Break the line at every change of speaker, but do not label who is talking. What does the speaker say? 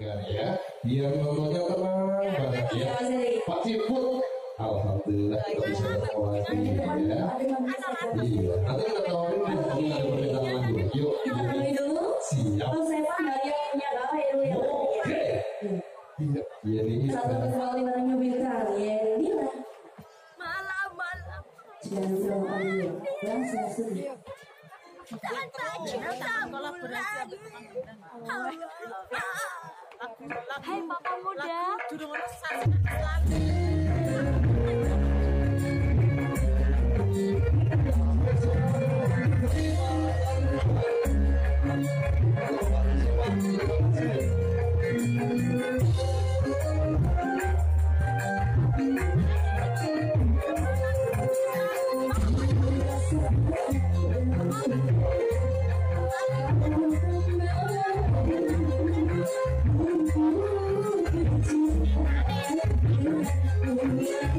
Nah, ya, biar nontonnya tenang banget ya. Pak Ciput, Alhamdulillah kita bisa ketemu lagi ya. Iya, nanti kita tawarin kalau ada permintaan lagi. Yuk,
dulu.
siap.
Kalau saya Pak nggak yang punya bapak ya dulu ya.
Oke. Iya, iya nih.
Satu kecuali barang nyubirkan ya.
Malam malam.
Jangan bilang kali ya. Ya, saya
Hai papa muda.